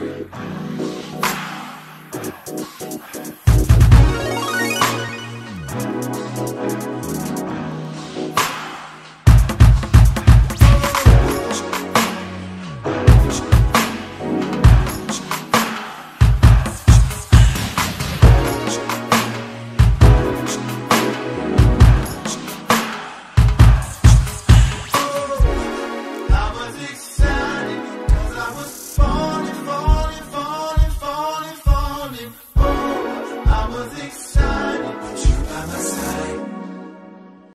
Africa. Music.